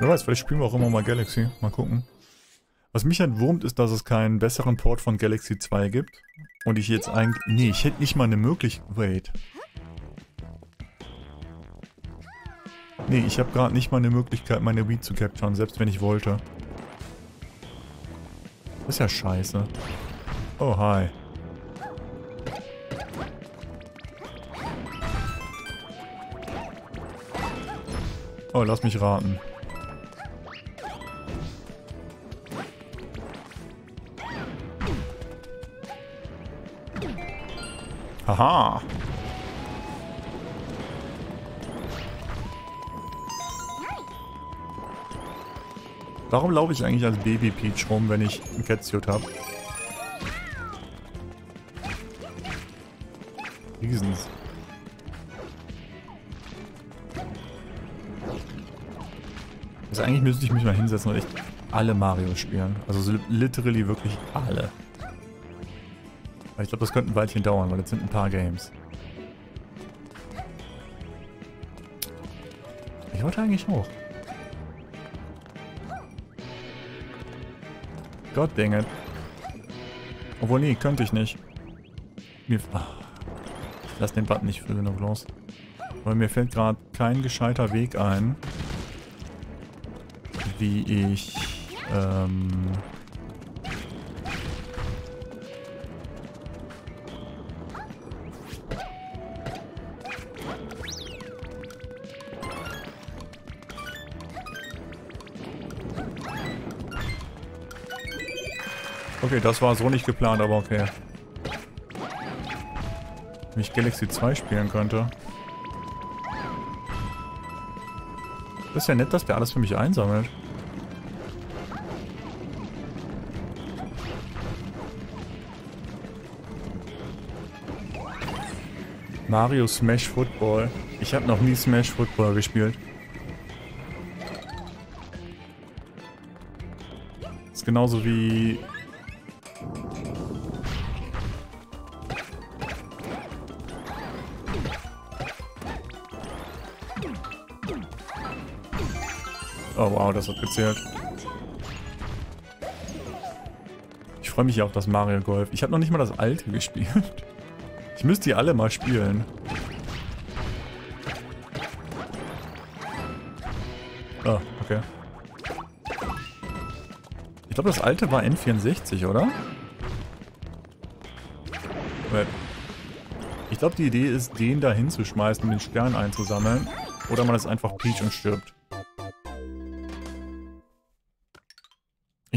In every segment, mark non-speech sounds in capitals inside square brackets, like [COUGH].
Wer weiß, vielleicht spielen wir auch immer mal Galaxy. Mal gucken. Was mich entwurmt, ist, dass es keinen besseren Port von Galaxy 2 gibt. Und ich jetzt eigentlich... Nee, ich hätte nicht mal eine Möglichkeit... Wait. Nee, ich habe gerade nicht mal eine Möglichkeit, meine Wii zu capturen, selbst wenn ich wollte. Das ist ja scheiße. Oh, hi. Oh, lass mich raten. Haha. Warum laufe ich eigentlich als Baby Peach rum, wenn ich ein Catsuit habe? Riesens. Also eigentlich müsste ich mich mal hinsetzen und echt alle Mario spielen. Also so literally wirklich alle. Ich glaube, das könnte ein Weilchen dauern, weil das sind ein paar Games. Ich wollte eigentlich hoch. Gott dang it. Obwohl, nee, könnte ich nicht. Mir... Ach, lass den Button nicht früh genug los. Weil mir fällt gerade kein gescheiter Weg ein, wie ich... Ähm, Okay, das war so nicht geplant, aber okay. Wenn ich Galaxy 2 spielen könnte. Das ist ja nett, dass der alles für mich einsammelt. Mario Smash Football. Ich habe noch nie Smash Football gespielt. ist genauso wie Wow, das hat gezählt. Ich freue mich ja auf das Mario Golf. Ich habe noch nicht mal das alte gespielt. Ich müsste die alle mal spielen. Oh, okay. Ich glaube, das alte war N64, oder? Ich glaube, die Idee ist, den da hinzuschmeißen und den Stern einzusammeln. Oder man ist einfach Peach und stirbt.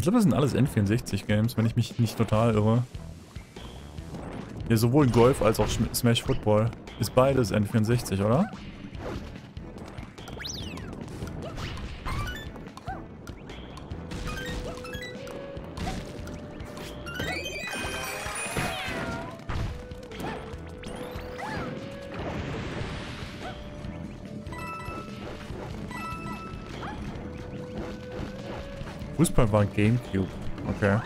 Ich glaube, das sind alles N64-Games, wenn ich mich nicht total irre. Ja, sowohl Golf als auch Smash Football. Ist beides N64, oder? Fußball war Gamecube. Okay.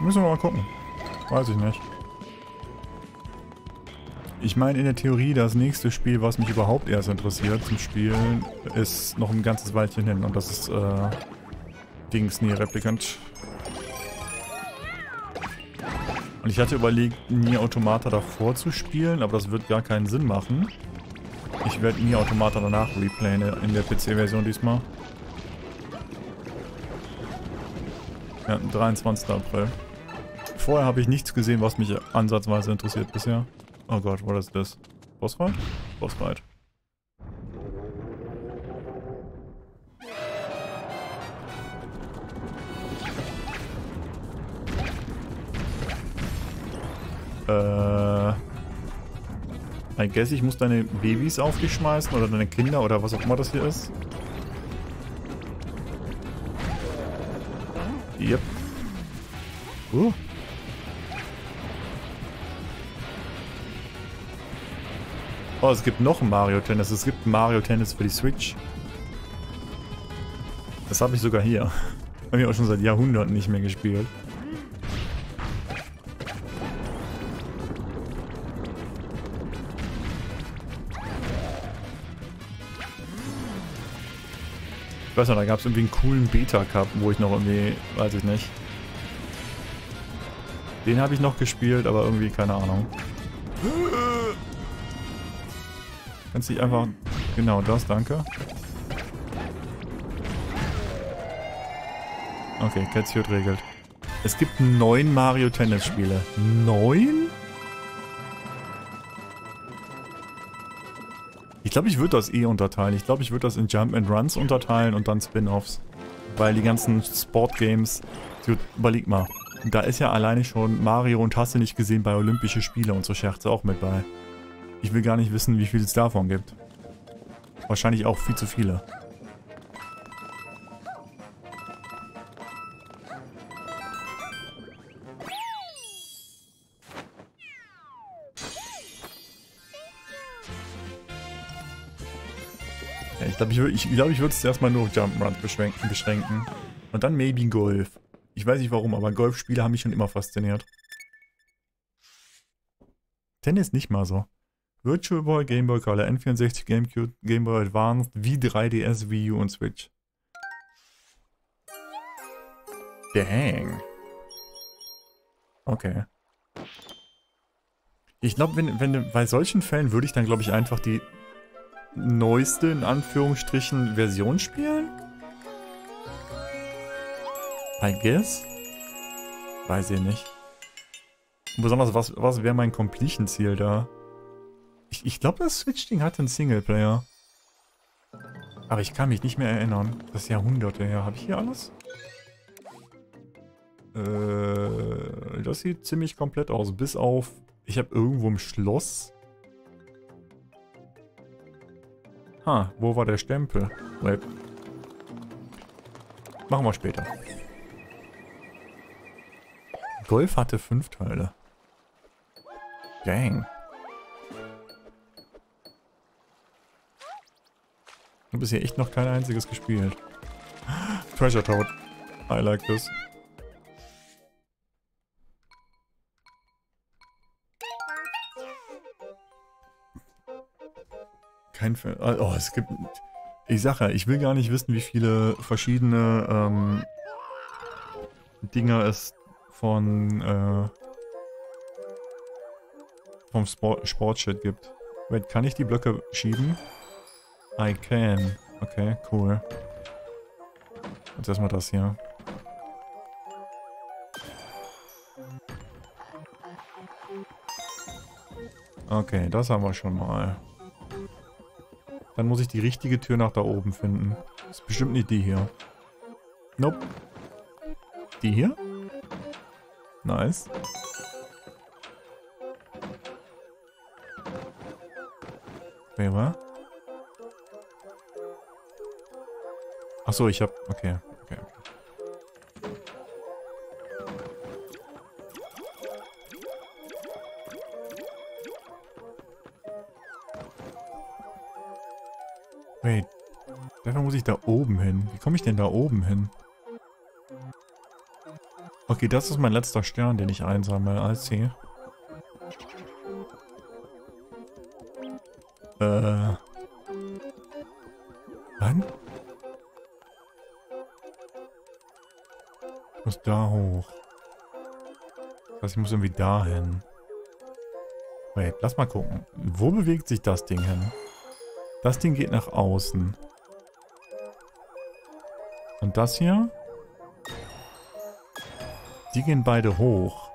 Müssen wir mal gucken. Weiß ich nicht. Ich meine in der Theorie, das nächste Spiel, was mich überhaupt erst interessiert zum Spielen, ist noch ein ganzes Weilchen hin. Und das ist, äh, Dings Nier Replicant. Und ich hatte überlegt, Nier Automata davor zu spielen, aber das wird gar keinen Sinn machen. Ich werde nie Automata danach replayen in der PC-Version diesmal. Ja, 23. April. Vorher habe ich nichts gesehen, was mich ansatzweise interessiert bisher. Oh Gott, what is this? Bossfight? Bossfight. Guess, ich muss deine Babys auf dich schmeißen oder deine Kinder oder was auch immer das hier ist. Yep. Uh. Oh, es gibt noch Mario Tennis. Es gibt Mario Tennis für die Switch. Das habe ich sogar hier. [LAUGHS] Habe ich auch schon seit Jahrhunderten nicht mehr gespielt. Weiß da gab es irgendwie einen coolen Beta-Cup, wo ich noch irgendwie, weiß ich nicht. Den habe ich noch gespielt, aber irgendwie keine Ahnung. Kannst dich einfach... Genau, das, danke. Okay, Catsuit regelt. Es gibt neun Mario Tennis Spiele. Neun? Ich glaube, ich würde das eh unterteilen. Ich glaube, ich würde das in Jump and Runs unterteilen und dann Spin-Offs. Weil die ganzen Sport-Games, überleg mal, da ist ja alleine schon Mario und hast du nicht gesehen bei Olympische Spiele und so Scherze auch mit bei. Ich will gar nicht wissen, wie viel es davon gibt. Wahrscheinlich auch viel zu viele. Glaube, ich, ich, glaub, ich würde es erstmal nur auf Jump'n'Run beschränken. Und dann maybe Golf. Ich weiß nicht warum, aber Golfspiele haben mich schon immer fasziniert. Tennis nicht mal so. Virtual Boy, Game Boy Color, N64, GameCube, Game Boy Advanced, Wii 3DS, Wii U und Switch. Dang. Okay. Ich glaube, wenn, wenn bei solchen Fällen würde ich dann, glaube ich, einfach die neueste, in Anführungsstrichen, Version spielen? I guess? Weiß ich nicht. Besonders, was, was wäre mein Completion-Ziel da? Ich, ich glaube, das Switch-Ding hatte einen Singleplayer. Aber ich kann mich nicht mehr erinnern. Das ist Jahrhunderte her. Habe ich hier alles? Äh, das sieht ziemlich komplett aus. Bis auf, ich habe irgendwo im Schloss Ha, wo war der Stempel? Web. Machen wir später. Golf hatte fünf Teile. Dang. Du bist hier echt noch kein einziges gespielt. Treasure Toad. I like this. Kein... Oh, es gibt... Ich sage ja, ich will gar nicht wissen, wie viele verschiedene ähm, Dinger es von... Äh, vom Sport Sportshit gibt. Wait, kann ich die Blöcke schieben? I can. Okay, cool. Jetzt erstmal das hier. Okay, das haben wir schon mal. Dann muss ich die richtige Tür nach da oben finden. Ist bestimmt nicht die hier. Nope. Die hier? Nice. Wer war? Achso, ich hab... Okay, Wait. Dafür muss ich da oben hin. Wie komme ich denn da oben hin? Okay, das ist mein letzter Stern, den ich einsammle. I see. Äh. Wann? Ich muss da hoch. Das heißt, ich muss irgendwie da hin. Wait, lass mal gucken. Wo bewegt sich das Ding hin? Das Ding geht nach außen. Und das hier? Die gehen beide hoch.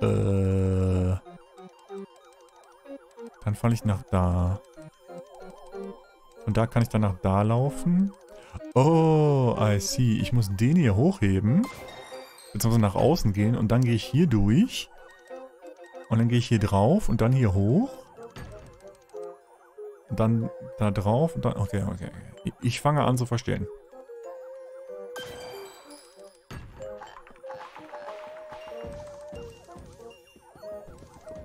Äh. Dann falle ich nach da. Und da kann ich dann nach da laufen. Oh, I see. Ich muss den hier hochheben. Beziehungsweise nach außen gehen. Und dann gehe ich hier durch. Und dann gehe ich hier drauf und dann hier hoch. Und dann da drauf und dann... Okay, okay. Ich fange an zu verstehen.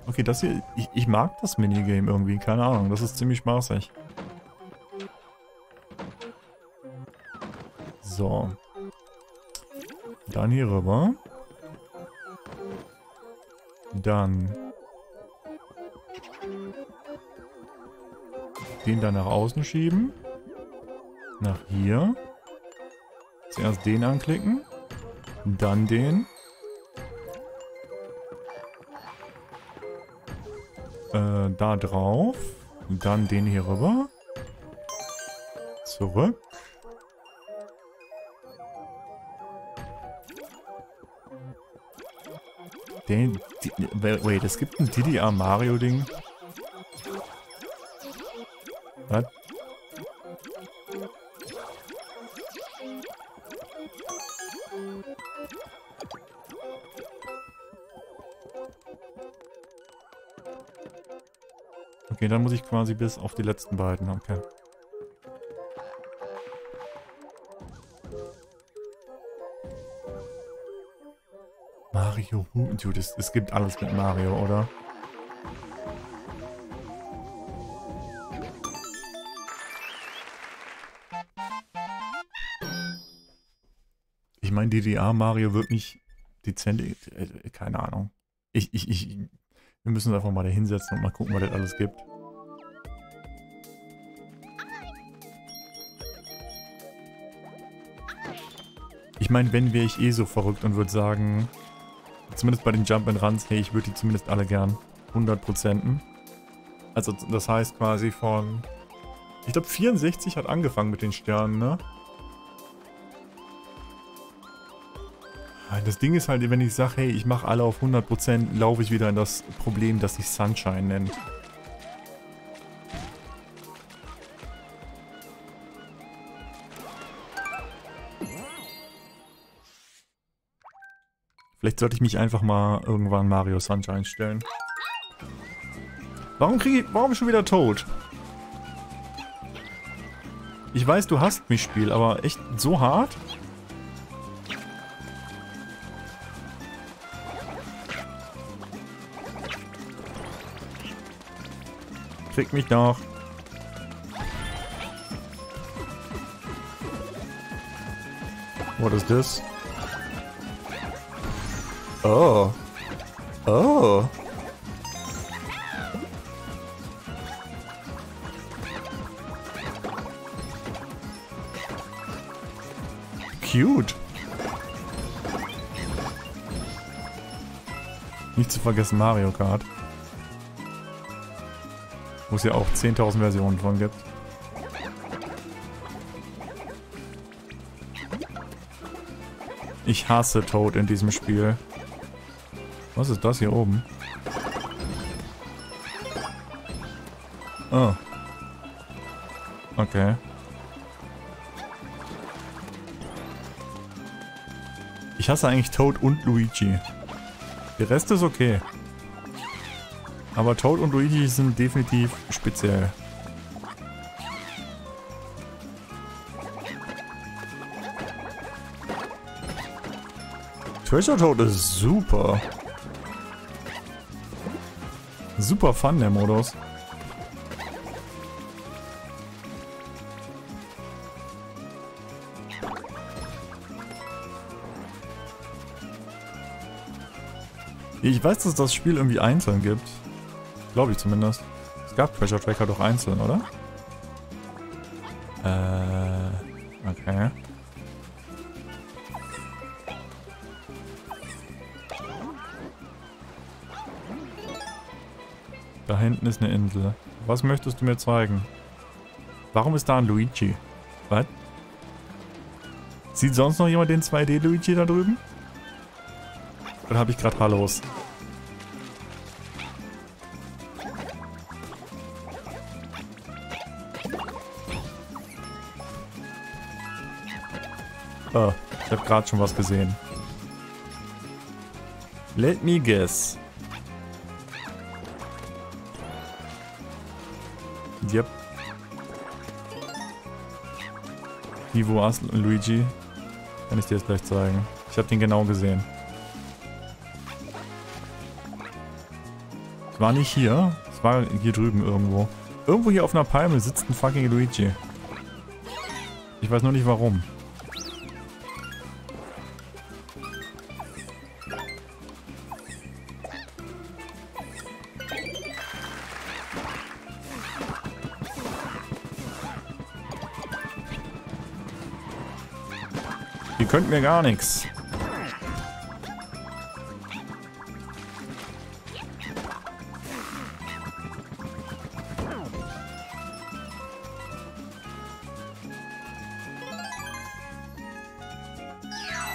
Okay, das hier... Ich, ich mag das Minigame irgendwie. Keine Ahnung. Das ist ziemlich spaßig. So. Dann hier rüber. Dann. den da nach außen schieben. Nach hier. Zuerst den anklicken. Dann den. Äh, da drauf. Dann den hier rüber. Zurück. Den, die, wait, es gibt ein DDR Mario Ding. Was? Okay, dann muss ich quasi bis auf die letzten beiden. Okay. Mario, dude, es, es gibt alles mit Mario, oder? Ich meine, DDR Mario wird nicht dezent, äh, keine Ahnung. Ich, ich, ich, wir müssen uns einfach mal da hinsetzen und mal gucken, was das alles gibt. Ich meine, wenn wäre ich eh so verrückt und würde sagen, zumindest bei den Jump and Runs, hey, ich würde die zumindest alle gern 100%. Also das heißt quasi von, ich glaube 64 hat angefangen mit den Sternen, ne? Das Ding ist halt, wenn ich sage, hey, ich mache alle auf 100%, laufe ich wieder in das Problem, das sich Sunshine nennt. Vielleicht sollte ich mich einfach mal irgendwann Mario Sunshine stellen. Warum kriege ich... Warum schon wieder tot? Ich weiß, du hast mich, Spiel, aber echt so hart? Krieg mich doch. What is this? Oh. Oh. Cute. Nicht zu vergessen Mario Kart. Wo es ja auch 10.000 Versionen von gibt. Ich hasse Toad in diesem Spiel. Was ist das hier oben? Oh. Okay. Ich hasse eigentlich Toad und Luigi. Der Rest ist okay. Aber Toad und Luigi sind definitiv speziell. Treasure Toad ist super. Super fun, der Modus. Ich weiß, dass das Spiel irgendwie einzeln gibt. Glaube ich zumindest. Es gab Treasure Tracker doch einzeln, oder? Äh, okay. Hinten ist eine Insel. Was möchtest du mir zeigen? Warum ist da ein Luigi? Was? Sieht sonst noch jemand den 2D-Luigi da drüben? Oder habe ich gerade Hallos? Oh, ich habe gerade schon was gesehen. Let me guess. Yep. Wie, wo war's, Luigi? Kann ich dir jetzt gleich zeigen. Ich habe den genau gesehen. Es war nicht hier. Es war hier drüben irgendwo. Irgendwo hier auf einer Palme sitzt ein fucking Luigi. Ich weiß nur nicht warum. Ihr könnt mir gar nichts.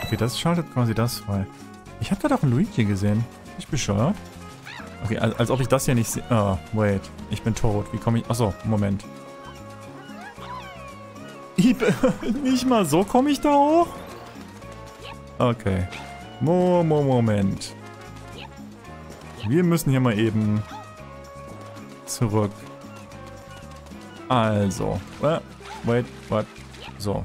Okay, das schaltet quasi das frei. Ich habe da doch einen Luigi gesehen. Ich bescheuert? Okay, als, als ob ich das hier nicht sehe. Oh, wait. Ich bin tot. Wie komme ich... Achso, Moment. Ich, [LAUGHS] nicht mal so komme ich da hoch? Okay. Mo, mo, Moment. Wir müssen hier mal eben zurück. Also. Äh, wait, what? So.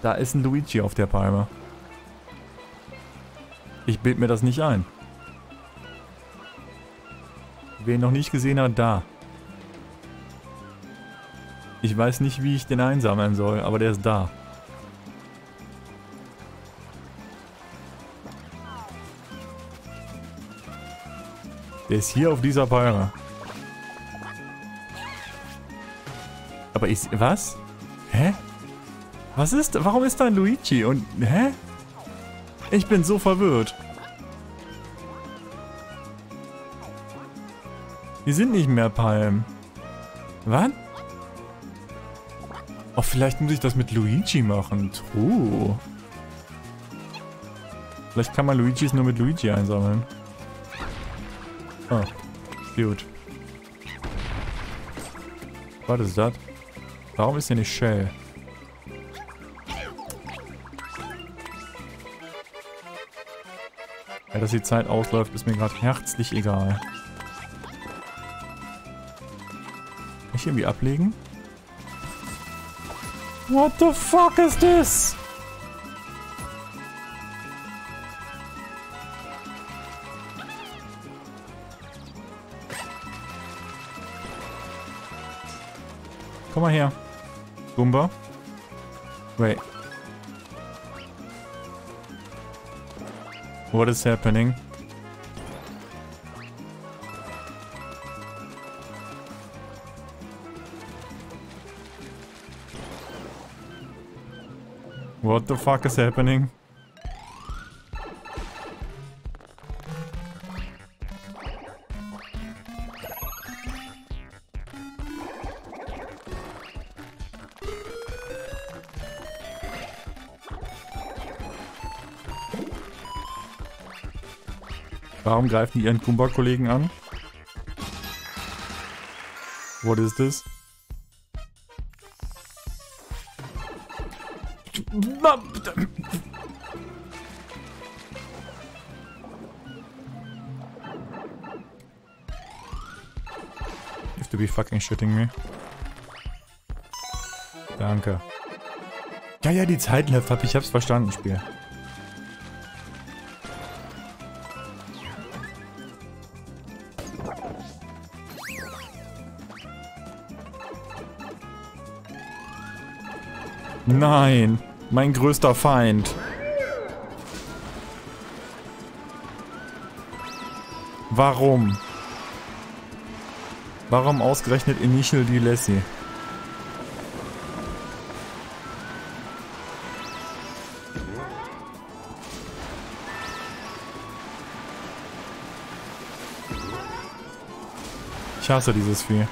Da ist ein Luigi auf der Palme. Ich bild mir das nicht ein. Wer ihn noch nicht gesehen hat, da. Ich weiß nicht, wie ich den einsammeln soll, aber der ist da. Der ist hier auf dieser Palme. Aber ich... Was? Hä? Was ist... Warum ist da ein Luigi? Und... Hä? Ich bin so verwirrt. Hier sind nicht mehr Palmen. Was? Vielleicht muss ich das mit Luigi machen. True. Vielleicht kann man Luigis nur mit Luigi einsammeln. Oh, gut. Was ist das? Warum ist hier nicht Shell? Ja, dass die Zeit ausläuft, ist mir gerade herzlich egal. Kann ich irgendwie ablegen? What the fuck is this? Komm mal her. Goomba. Wait. What is happening? What the fuck is happening? Warum greifen die ihren Kumba-Kollegen an? What is this? Be fucking shitting me. Danke. Ja, ja, die Zeit läuft ab. Ich hab's verstanden, Spiel. Nein, mein größter Feind. Warum? Warum ausgerechnet Initial. Lassie? Ich hasse dieses Vieh.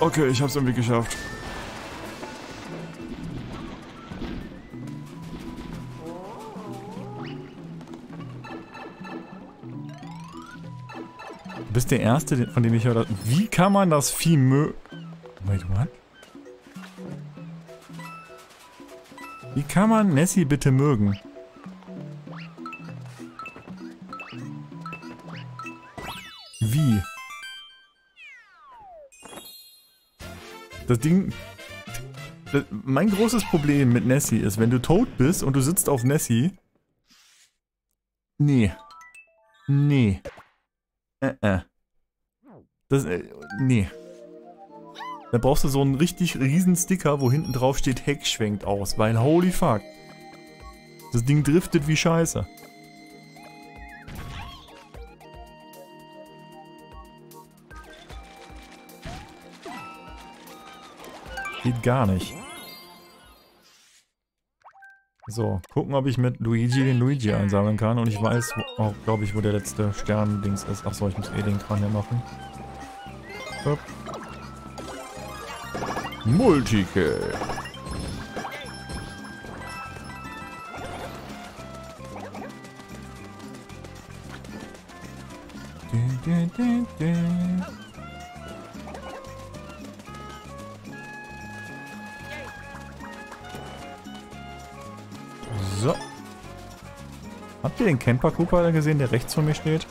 Okay, ich hab's irgendwie geschafft. Der Erste, von dem ich höre. Wie kann man das Vieh mö... Wait, what? Wie kann man Nessie bitte mögen? Wie? Das Ding... Das, mein großes Problem mit Nessie ist, wenn du tot bist und du sitzt auf Nessie... Nee. Nee. Äh, äh. Das, äh, nee. Da brauchst du so einen richtig riesen Sticker, wo hinten drauf steht, Heck schwenkt aus, weil holy fuck. Das Ding driftet wie Scheiße. Geht gar nicht. So, gucken, ob ich mit Luigi den Luigi einsammeln kann. Und ich weiß auch, glaube ich, wo der letzte Stern-Dings ist. Achso, ich muss eh den Kran hier machen. Hopp. Multikill. So. Habt ihr den Camper Cooper gesehen, der rechts von mir steht?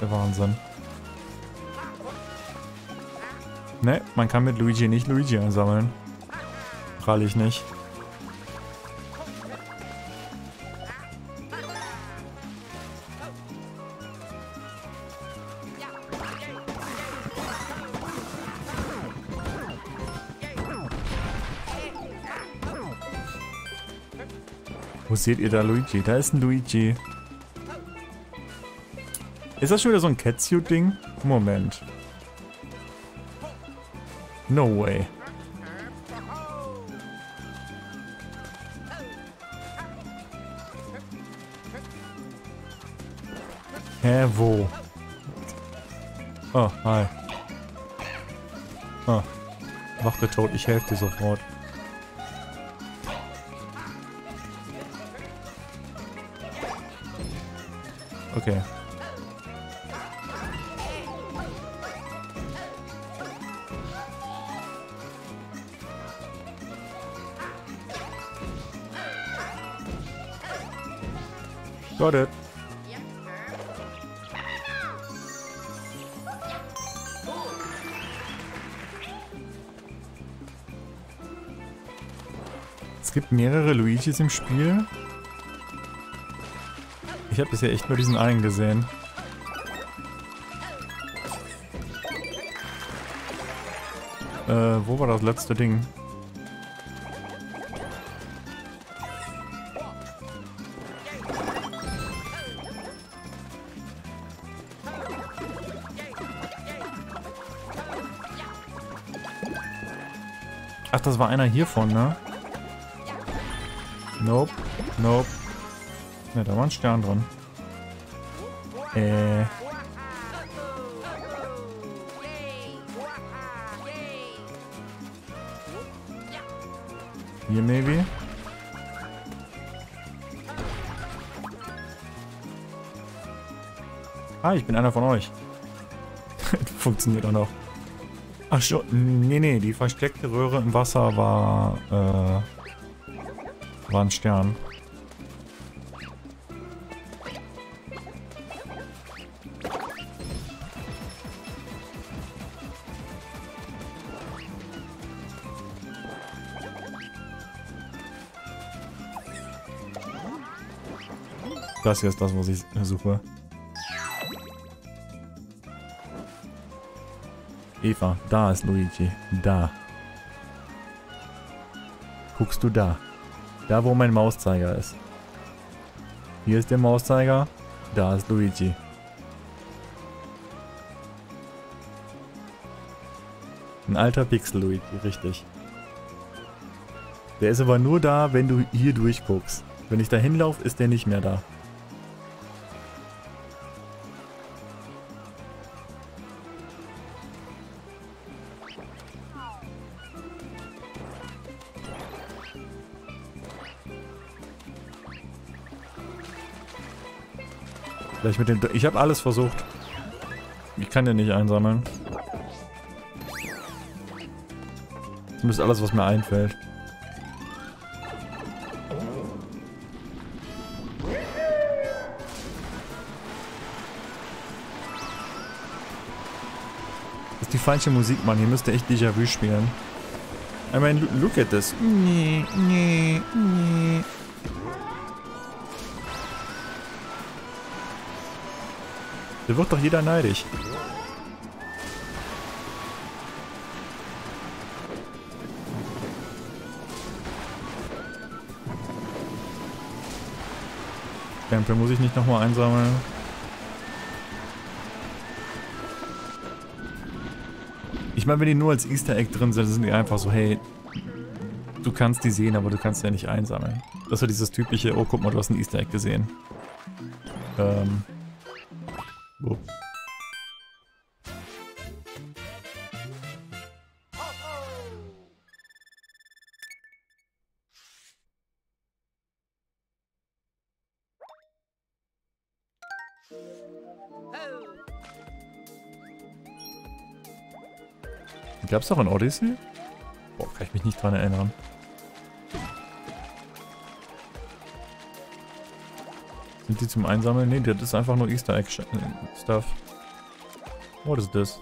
Der Wahnsinn. Ne, man kann mit Luigi nicht Luigi einsammeln. Prall ich nicht. Wo seht ihr da Luigi? Da ist ein Luigi. Ist das schon wieder so ein Catsuit-Ding? Moment. No way. Hä, wo? Oh, hi. Oh. Wachte tot, ich helfe dir sofort. Okay. Got it. Es gibt mehrere Luigis im Spiel. Ich habe bisher echt nur diesen einen gesehen. Äh, wo war das letzte Ding? Ach, das war einer hiervon, ne? Nope. Nope. Ne, da war ein Stern drin. Äh. Hier, maybe? Ah, ich bin einer von euch. [LAUGHS] Funktioniert auch noch. Ach schon, nee, nee, die versteckte Röhre im Wasser war, äh, war ein Stern. Das hier ist das, was ich suche. Eva, da ist Luigi. Da. Guckst du da. Da, wo mein Mauszeiger ist. Hier ist der Mauszeiger. Da ist Luigi. Ein alter Pixel-Luigi, richtig. Der ist aber nur da, wenn du hier durchguckst. Wenn ich da hinlaufe, ist der nicht mehr da. Vielleicht mit dem... Ich habe alles versucht. Ich kann den nicht einsammeln. Zumindest alles, was mir einfällt. Das ist die falsche Musik, Mann. Hier müsste echt Déjà-vu spielen. I mean, look at this. Nee, nee, nee. Da wird doch jeder neidisch. Stempel muss ich nicht nochmal einsammeln. Ich meine, wenn die nur als Easter Egg drin sind, sind die einfach so, hey, du kannst die sehen, aber du kannst ja nicht einsammeln. Das ja dieses typische, oh guck mal, du hast ein Easter Egg gesehen. Ähm. Gab's doch in Odyssey? Boah, kann ich mich nicht dran erinnern. Die zum Einsammeln? Nee, das ist einfach nur Easter Egg Stuff. What is this?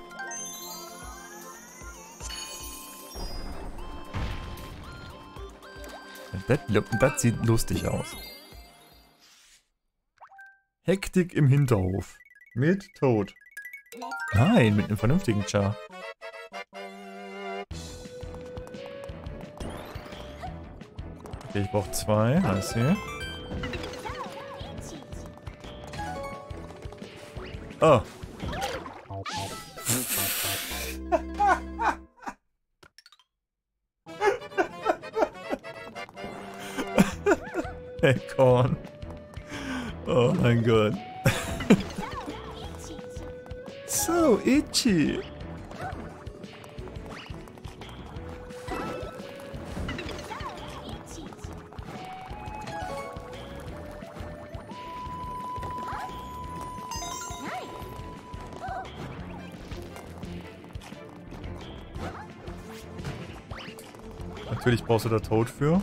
Das, das sieht lustig aus. Hektik im Hinterhof. Mit Tod. Nein, mit einem vernünftigen Char. Okay, ich brauche zwei. Heißt hier. Oh. Korn. Oh mein Gott. [LAUGHS] so itchy. Brauchst du da Toad für.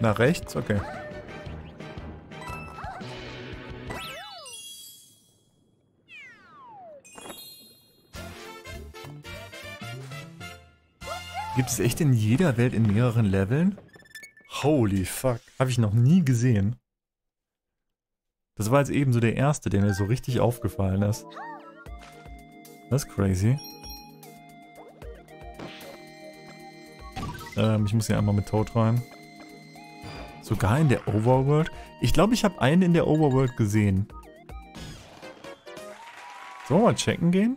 Nach rechts? Okay. Gibt es echt in jeder Welt in mehreren Leveln? Holy fuck. Habe ich noch nie gesehen. Das war jetzt eben so der erste, der mir so richtig aufgefallen ist. Das ist crazy. Ähm, ich muss hier einmal mit Toad rein. Sogar in der Overworld? Ich glaube, ich habe einen in der Overworld gesehen. Sollen wir mal checken gehen?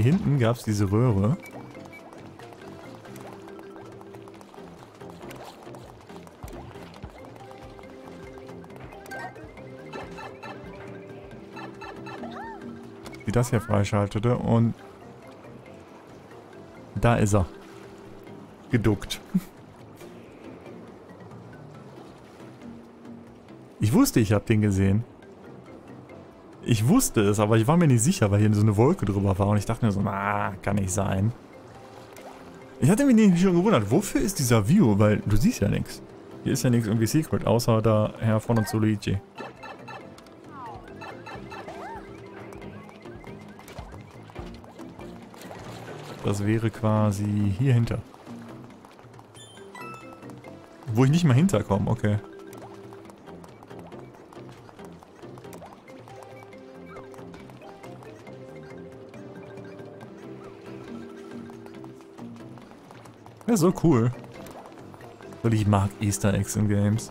Hier hinten gab es diese Röhre. Die das hier freischaltete und da ist er. Geduckt. Ich wusste, ich habe den gesehen. Ich wusste es, aber ich war mir nicht sicher, weil hier so eine Wolke drüber war und ich dachte mir so, na, kann nicht sein. Ich hatte mich nicht schon gewundert, wofür ist dieser View? Weil du siehst ja nichts. Hier ist ja nichts irgendwie Secret, außer da Herr von und zu Luigi. Das wäre quasi hier hinter. Wo ich nicht mal hinterkomme, okay. Ja, so cool. Weil ich mag Easter Eggs in Games.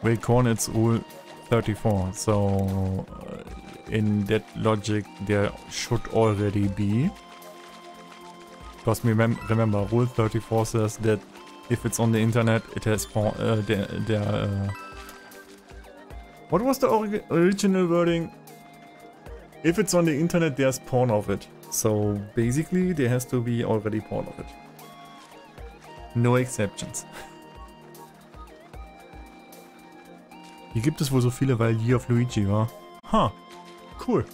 Waycorn it's all 34, so uh, in that logic there should already be. Because remember, rule 34 says that If it's on the internet, it has spawn, uh, der, der, uh, What was the original wording? If it's on the internet, there's porn of it. So basically, there has to be already porn of it. No exceptions. [LAUGHS] Hier gibt es wohl so viele, weil Year of Luigi war. Huh. cool.